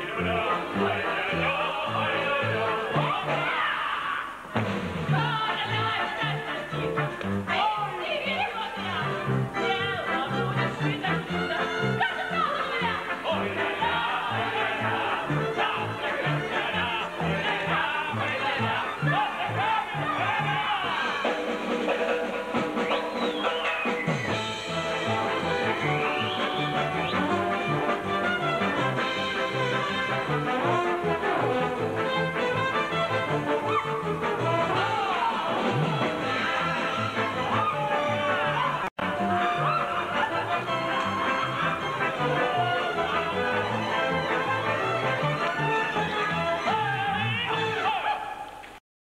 Amen.